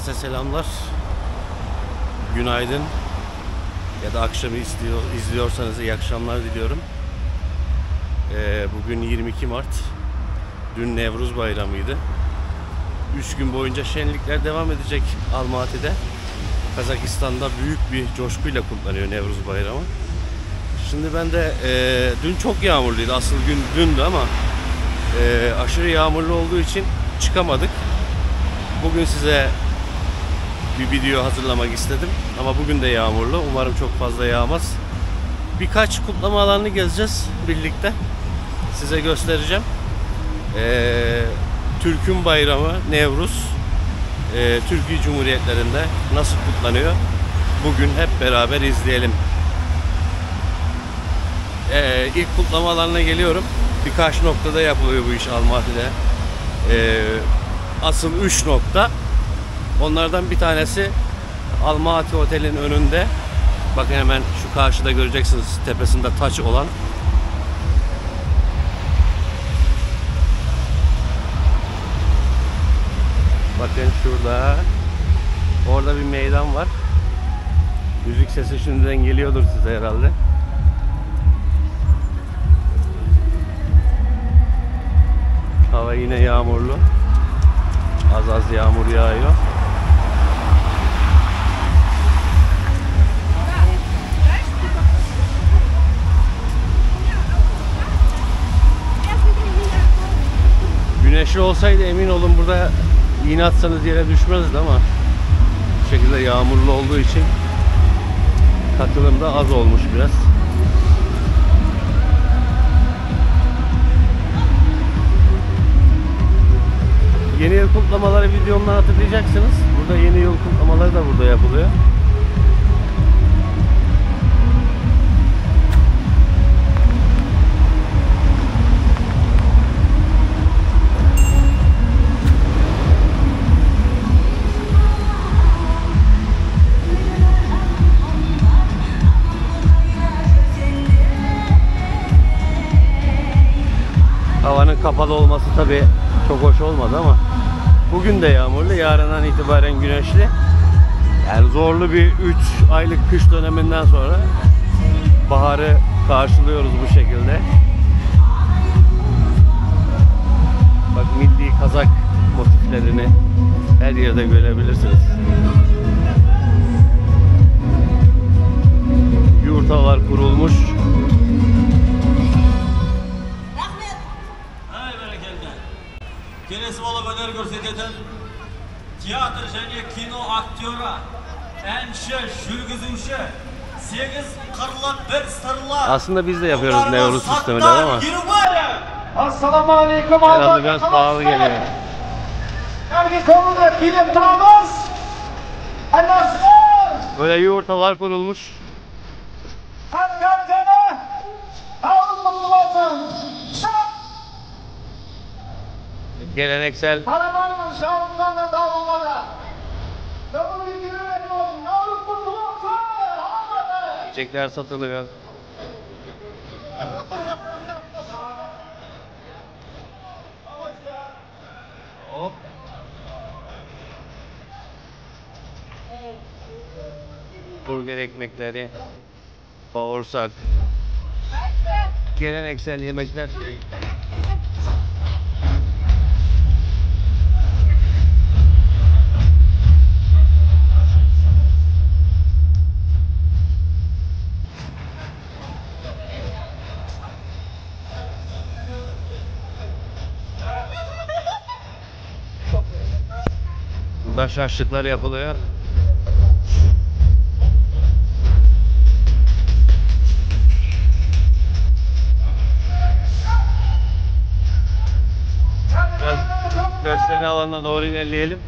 Herkese selamlar. Günaydın. Ya da akşamı izliyor, izliyorsanız iyi akşamlar diliyorum. Ee, bugün 22 Mart. Dün Nevruz Bayramı'ydı. 3 gün boyunca şenlikler devam edecek Almaty'de. Kazakistan'da büyük bir coşkuyla kutlanıyor Nevruz Bayramı. Şimdi ben de e, dün çok yağmurluydu. Asıl gün dündü ama e, aşırı yağmurlu olduğu için çıkamadık. Bugün size bir video hazırlamak istedim. Ama bugün de yağmurlu. Umarım çok fazla yağmaz. Birkaç kutlama alanını gezeceğiz birlikte. Size göstereceğim. Ee, Türk'ün bayramı Nevruz e, Türkiye Cumhuriyetlerinde nasıl kutlanıyor? Bugün hep beraber izleyelim. Ee, ilk kutlama alanına geliyorum. Birkaç noktada yapılıyor bu iş Almaty'de. Ee, asıl 3 nokta. Onlardan bir tanesi Almaty Otel'in önünde. Bakın hemen şu karşıda göreceksiniz tepesinde taç olan. Bakın şurada. Orada bir meydan var. Müzik sesi şimdiden geliyordur size herhalde. Hava yine yağmurlu. Az az yağmur yağıyor. Güneşli olsaydı emin olun burada iğne atsanız yere düşmezdi ama bu şekilde yağmurlu olduğu için katılım da az olmuş biraz. Yeni yıl kutlamaları videomdan hatırlayacaksınız. Burada yeni yıl kutlamaları da burada yapılıyor. Kapalı olması tabi çok hoş olmadı ama bugün de yağmurlu, yarından itibaren güneşli. Yani zorlu bir 3 aylık kış döneminden sonra baharı karşılıyoruz bu şekilde. Bak milli kazak motiflerini her yerde görebilirsiniz. Yurtalar kurulmuş. Kelesi bo'lib өнер ko'rsatadigan teatr және kino aktyori, әнші, жүргізуші, 8 qirli bir sirlar. Aslında biz de yapıyoruz Nevruz sisteminden ama Assalamu alaikum herhalde biraz pahalı geliyor. Ergi konuda film Thomas. Anlasın. Böyle yumurtalar kurulmuş. Her gardene. Avrupa'lı olsun. Avrupa'lı. çiçekler satılıyor. Hop. Burger ekmekleri, bağırsak, geleneksel yemekler. Burada şaşlıklar yapılıyor. Biraz gösteri alanına doğru ilerleyelim.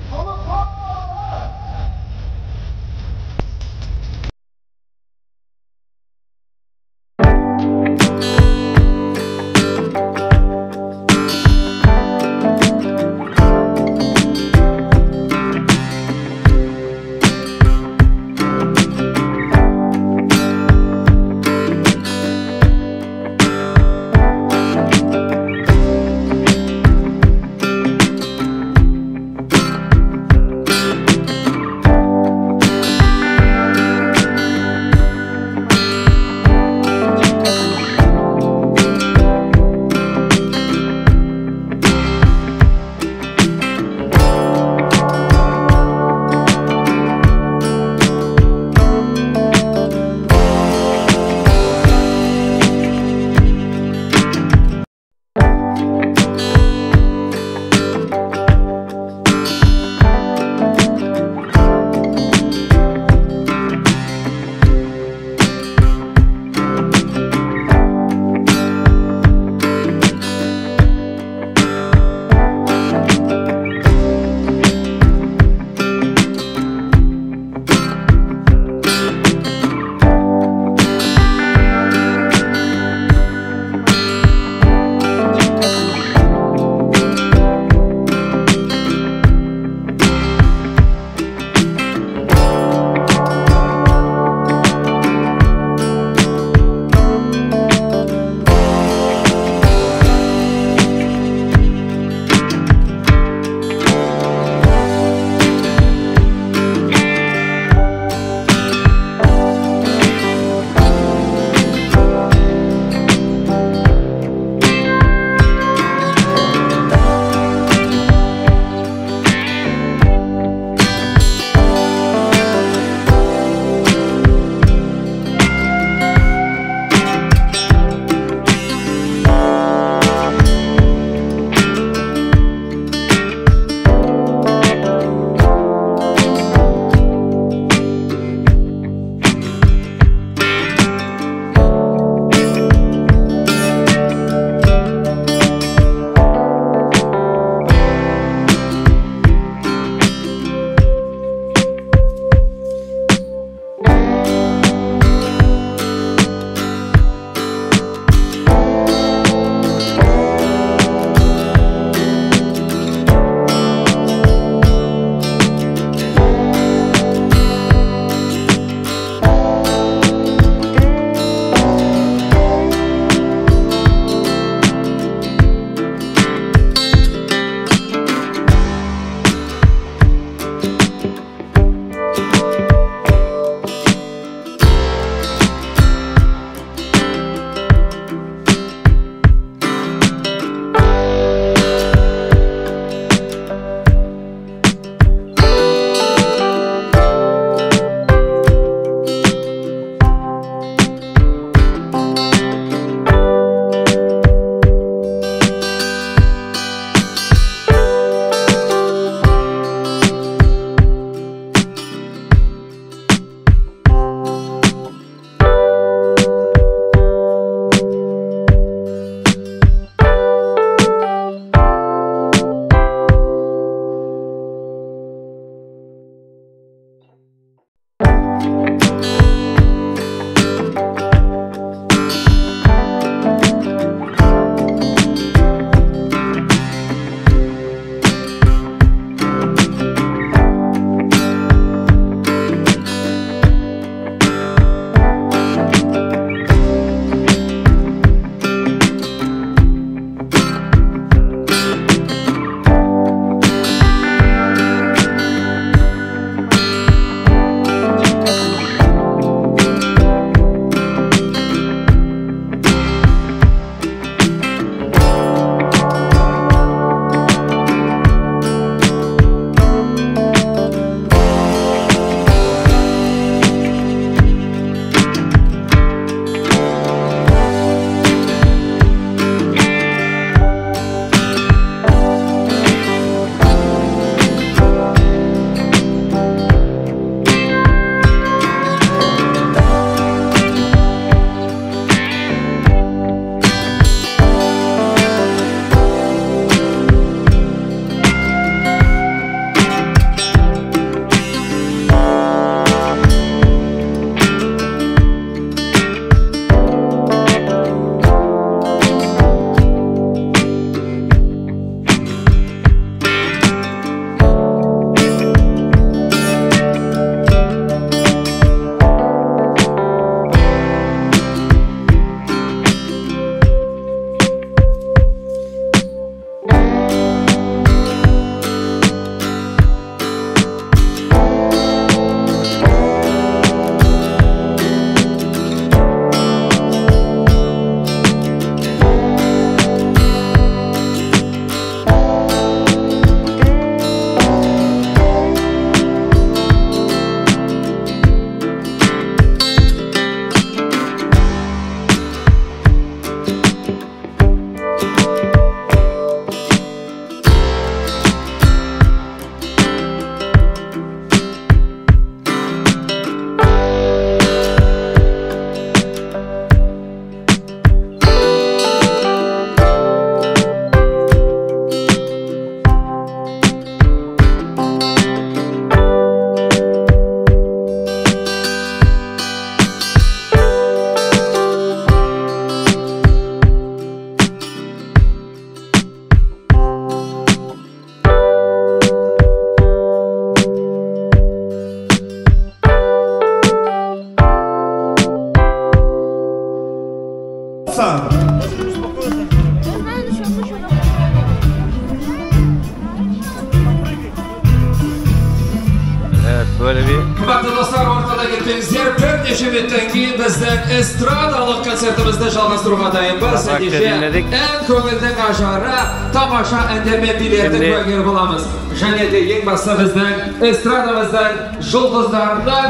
ortada gittiğimiz yer bir neçe müddetten keyin bizden estradalık konsertimizde жалғастыруға dayınбыз Казакты Ендеше dinledik. en көңілді ажары тамаша әндермен билерді Şimdi- куәгер боламыз және де ең басты біздің эстрадамыздың жұлдыздарының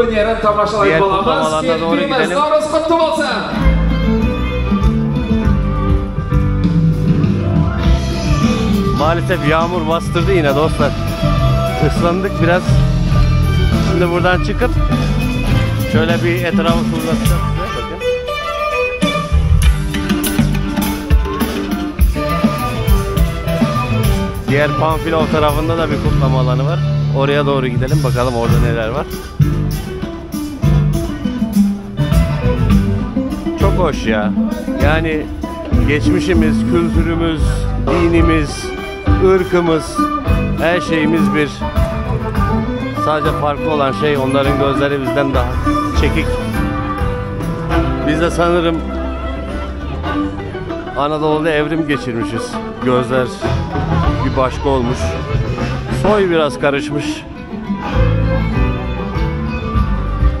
өнерін тамашалайтын Diğer боламыз kutlamalarına doğru Келбейміз, gidelim. наурыз құтты болсын Maalesef yağmur bastırdı yine dostlar. Islandık biraz. Şimdi buradan çıkıp şöyle bir etrafı turlatacağım size. Bakın. Diğer Panfilov tarafında da bir kutlama alanı var. Oraya doğru gidelim bakalım orada neler var. Çok hoş ya. Yani geçmişimiz, kültürümüz, dinimiz, ırkımız, her şeyimiz bir. Sadece farklı olan şey onların gözleri bizden daha çekik. Biz de sanırım Anadolu'da evrim geçirmişiz. Gözler bir başka olmuş. Soy biraz karışmış.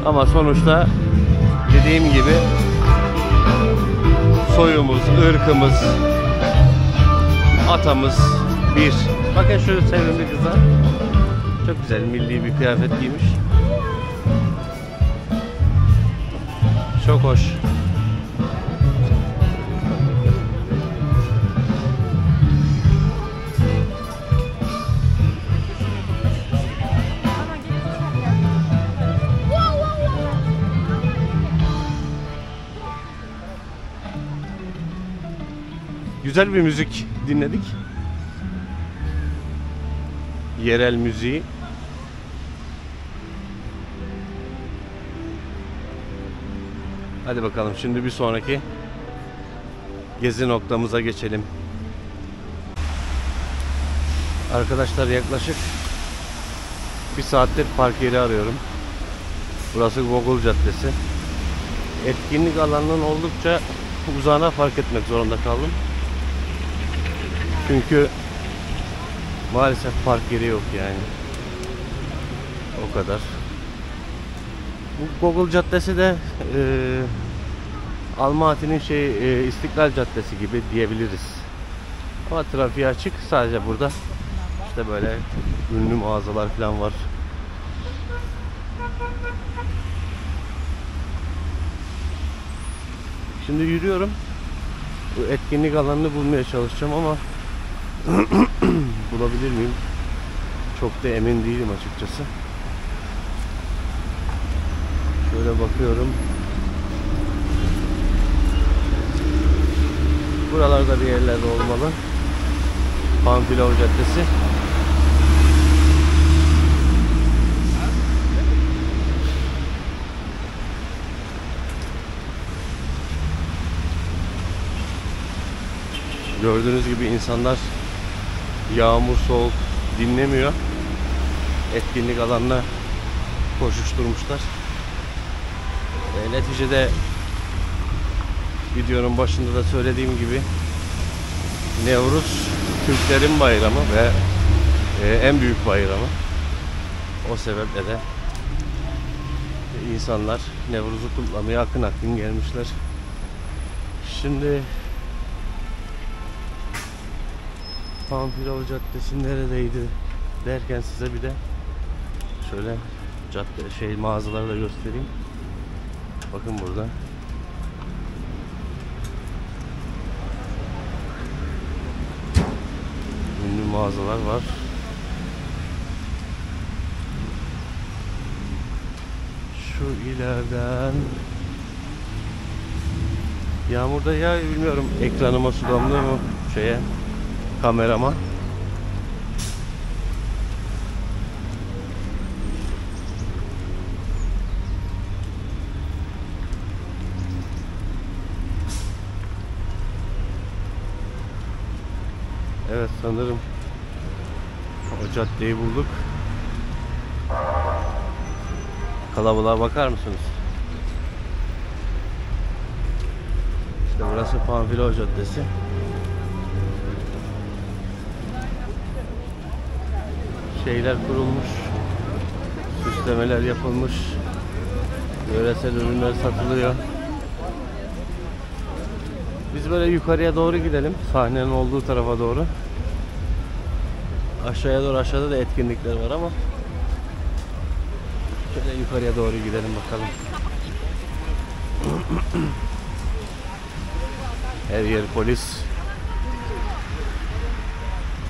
Ama sonuçta dediğim gibi soyumuz, ırkımız, atamız bir. Bakın şu sevimli kızlar. Çok güzel milli bir kıyafet giymiş. Çok hoş. Güzel bir müzik dinledik. Yerel müziği. Hadi bakalım şimdi bir sonraki gezi noktamıza geçelim. Arkadaşlar yaklaşık bir saattir park yeri arıyorum. Burası Gogol Caddesi. Etkinlik alanının oldukça uzağına park etmek zorunda kaldım. Çünkü maalesef park yeri yok yani. O kadar. Bu Google Caddesi de e, Almaty'nin şey e, İstiklal Caddesi gibi diyebiliriz. Ama trafiğe açık sadece burada işte böyle ünlü mağazalar falan var. Şimdi yürüyorum. Bu etkinlik alanını bulmaya çalışacağım ama bulabilir miyim? Çok da emin değilim açıkçası. Şöyle bakıyorum. Buralarda bir yerlerde olmalı. Pamfilov Caddesi. Gördüğünüz gibi insanlar yağmur soğuk dinlemiyor. Etkinlik alanına koşuşturmuşlar. E, neticede videonun başında da söylediğim gibi Nevruz Türklerin bayramı ve e, en büyük bayramı. O sebeple de insanlar Nevruz'u kutlamaya akın akın gelmişler. Şimdi Pamfilov Caddesi neredeydi derken size bir de şöyle cadde şey mağazaları da göstereyim. Bakın burada. Ünlü mağazalar var. Şu ileriden Yağmurda ya bilmiyorum ekranıma su damlıyor mu şeye kamerama. Evet sanırım o caddeyi bulduk. Kalabalığa bakar mısınız? İşte burası Panfilo Caddesi. Şeyler kurulmuş. Süslemeler yapılmış. Yöresel ürünler satılıyor. Biz böyle yukarıya doğru gidelim. Sahnenin olduğu tarafa doğru. Aşağıya doğru aşağıda da etkinlikler var ama şöyle yukarıya doğru gidelim bakalım. Her yer polis.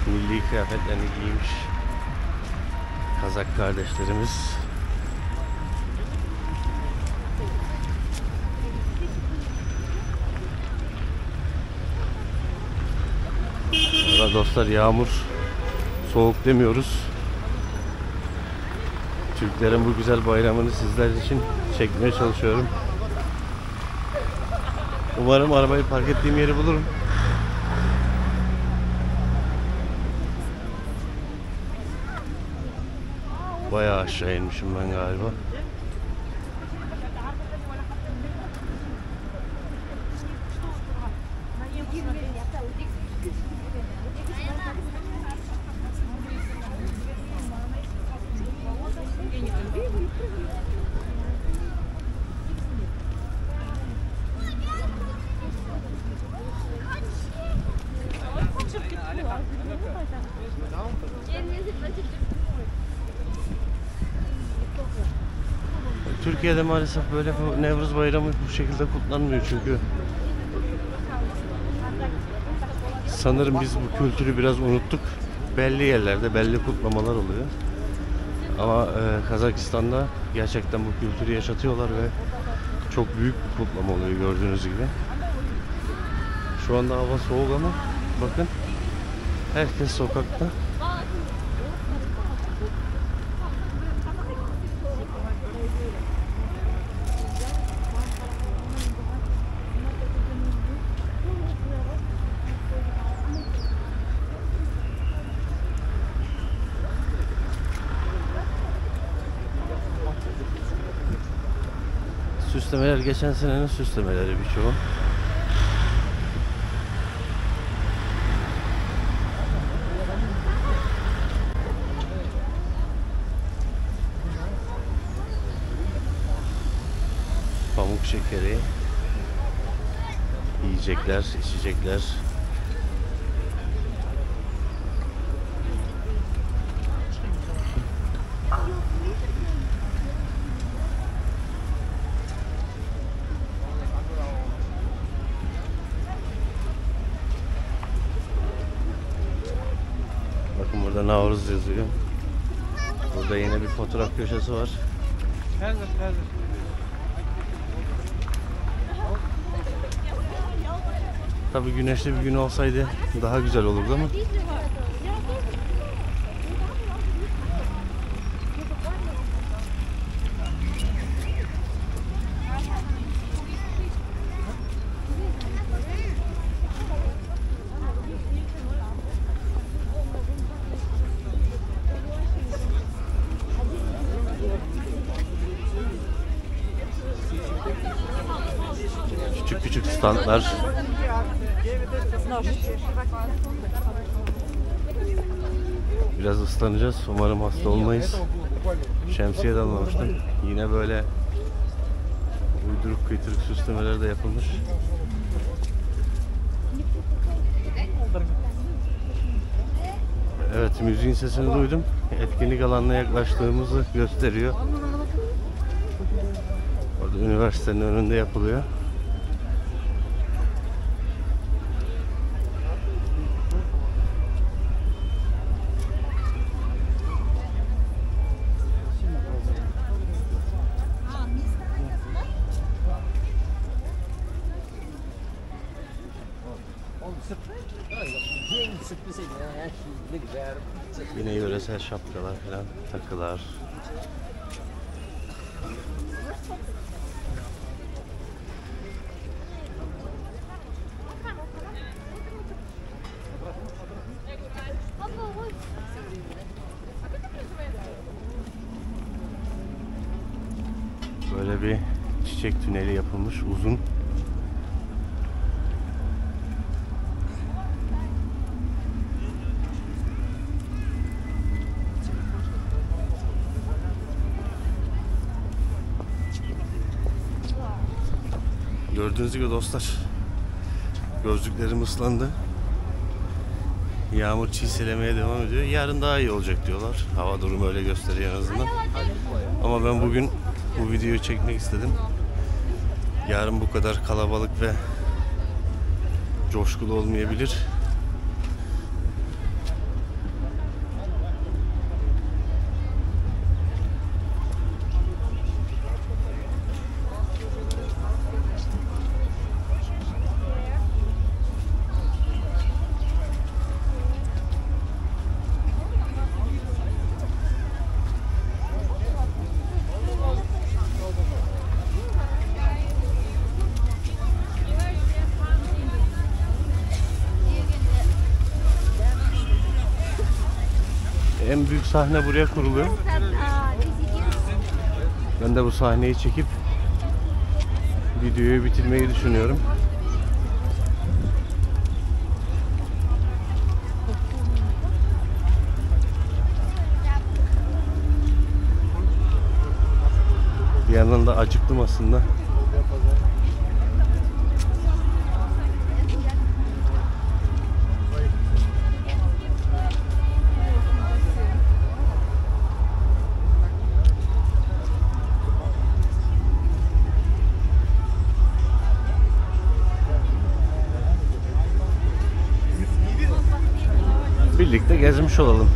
Milli kıyafetlerini giymiş. Kazak kardeşlerimiz. Valla dostlar yağmur soğuk demiyoruz. Türklerin bu güzel bayramını sizler için çekmeye çalışıyorum. Umarım arabayı park ettiğim yeri bulurum. Bayağı aşağı inmişim ben galiba. Türkiye'de maalesef böyle Nevruz Bayramı bu şekilde kutlanmıyor çünkü sanırım biz bu kültürü biraz unuttuk. Belli yerlerde belli kutlamalar oluyor. Ama e, Kazakistan'da gerçekten bu kültürü yaşatıyorlar ve çok büyük bir kutlama oluyor gördüğünüz gibi. Şu anda hava soğuk ama bakın herkes sokakta. Süslemeler geçen senenin süslemeleri birçoğu. Pamuk şekeri, yiyecekler, içecekler. Bakın burada Navruz yazıyor. Burada fotoğraf köşesi var. Tabii güneşli bir gün olsaydı daha güzel olurdu ama standlar. Biraz ıslanacağız. Umarım hasta olmayız. Şemsiye de almamıştım. Yine böyle uyduruk kıytırık süslemeler de yapılmış. Evet müziğin sesini duydum. Etkinlik alanına yaklaştığımızı gösteriyor. Orada üniversitenin önünde yapılıyor. Yöresel şapkalar falan, takılar. Böyle bir çiçek tüneli yapılmış uzun. Gibi dostlar gözlüklerim ıslandı. Yağmur çiselemeye devam ediyor. Yarın daha iyi olacak diyorlar. Hava durumu öyle gösteriyor en azından. Ama ben bugün bu videoyu çekmek istedim. Yarın bu kadar kalabalık ve coşkulu olmayabilir. En büyük sahne buraya kuruluyor. Ben de bu sahneyi çekip videoyu bitirmeyi düşünüyorum. Bir yandan da acıktım aslında. Gezmiş olalım.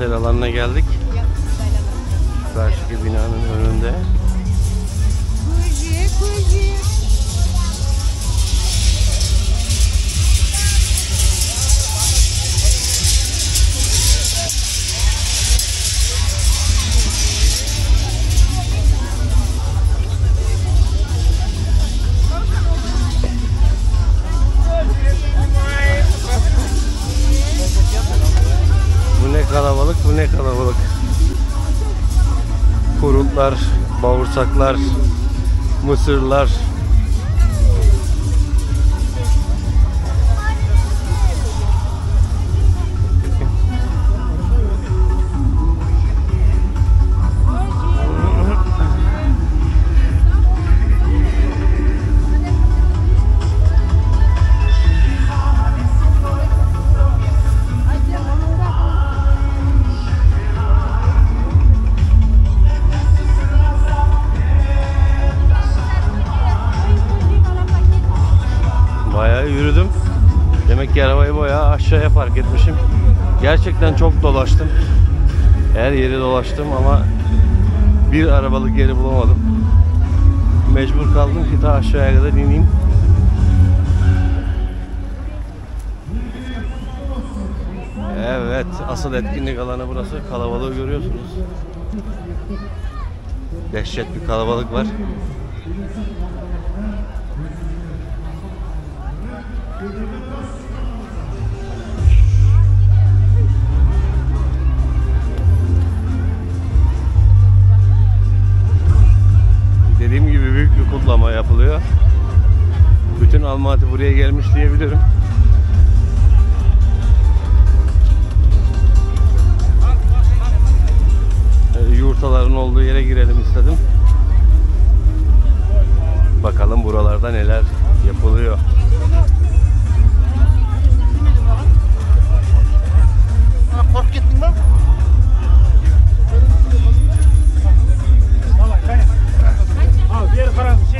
Konser alanına geldik. Kalabalık, bu ne kalabalık. Kurutlar, bağırsaklar, mısırlar. Dolaştım ama bir arabalık yeri bulamadım. Mecbur kaldım ki ta aşağıya kadar ineyim. Evet, asıl etkinlik alanı burası. Kalabalığı görüyorsunuz. Dehşet bir kalabalık var. Yapılıyor. Bütün Almaty buraya gelmiş diyebilirim. Ee, Yurtaların olduğu yere girelim istedim. Bakalım buralarda neler yapılıyor. Kork gittin mi? Al bir yere karanlık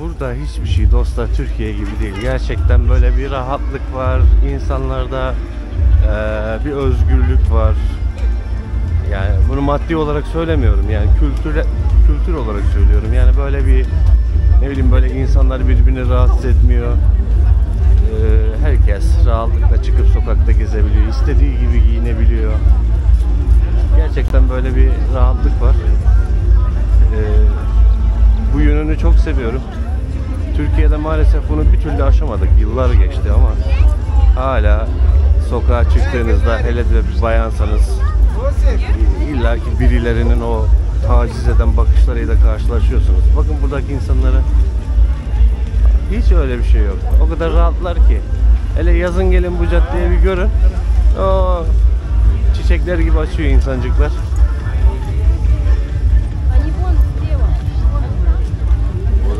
burada hiçbir şey dostlar Türkiye gibi değil. Gerçekten böyle bir rahatlık var. İnsanlarda eee, bir özgürlük var. Yani bunu maddi olarak söylemiyorum. Yani kültür kültür olarak söylüyorum. Yani böyle bir ne bileyim böyle insanlar birbirini rahatsız etmiyor. Eee, herkes rahatlıkla çıkıp sokakta gezebiliyor. istediği gibi giyinebiliyor. Gerçekten böyle bir rahatlık var. Eee, bu yönünü çok seviyorum. Türkiye'de maalesef bunu bir türlü aşamadık. Yıllar geçti ama hala sokağa çıktığınızda hele de bir bayansanız illa ki birilerinin o taciz eden bakışlarıyla karşılaşıyorsunuz. Bakın buradaki insanları hiç öyle bir şey yok. O kadar rahatlar ki. Hele yazın gelin bu caddeye bir görün. O çiçekler gibi açıyor insancıklar.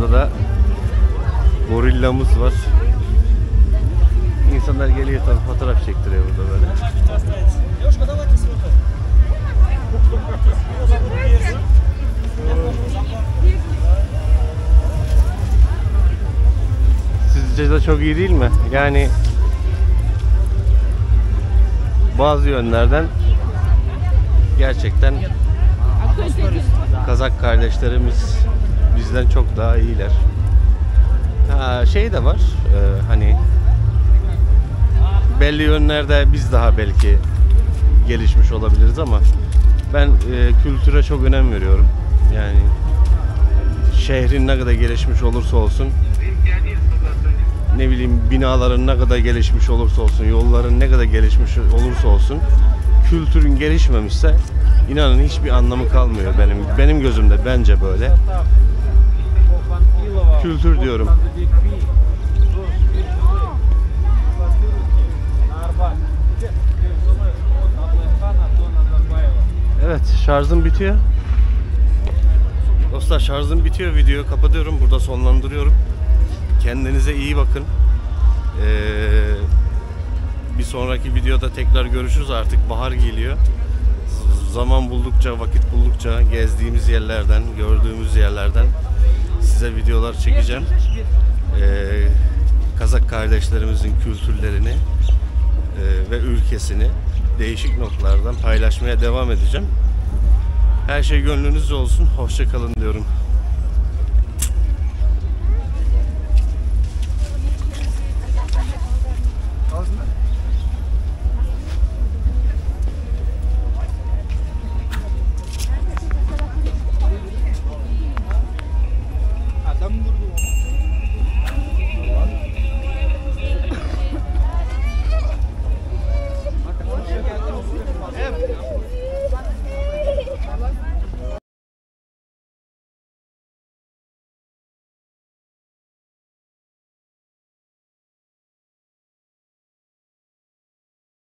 Burada da gorillamız var. İnsanlar geliyor tabii fotoğraf çektiriyor burada böyle. Sizce de çok iyi değil mi? Yani bazı yönlerden gerçekten Kazak kardeşlerimiz bizden çok daha iyiler. Ha, şey de var, e, hani belli yönlerde biz daha belki gelişmiş olabiliriz ama ben e, kültüre çok önem veriyorum. Yani şehrin ne kadar gelişmiş olursa olsun ne bileyim binaların ne kadar gelişmiş olursa olsun, yolların ne kadar gelişmiş olursa olsun kültürün gelişmemişse inanın hiçbir anlamı kalmıyor benim benim gözümde bence böyle. Kültür diyorum. Evet şarjım bitiyor. Dostlar şarjım bitiyor. Videoyu kapatıyorum. Burada sonlandırıyorum. Kendinize iyi bakın. Ee, bir sonraki videoda tekrar görüşürüz. Artık bahar geliyor. Zaman buldukça, vakit buldukça gezdiğimiz yerlerden, gördüğümüz yerlerden size videolar çekeceğim. Ee, Kazak kardeşlerimizin kültürlerini e, ve ülkesini değişik noktalardan paylaşmaya devam edeceğim. Her şey gönlünüzce olsun. Hoşça kalın diyorum.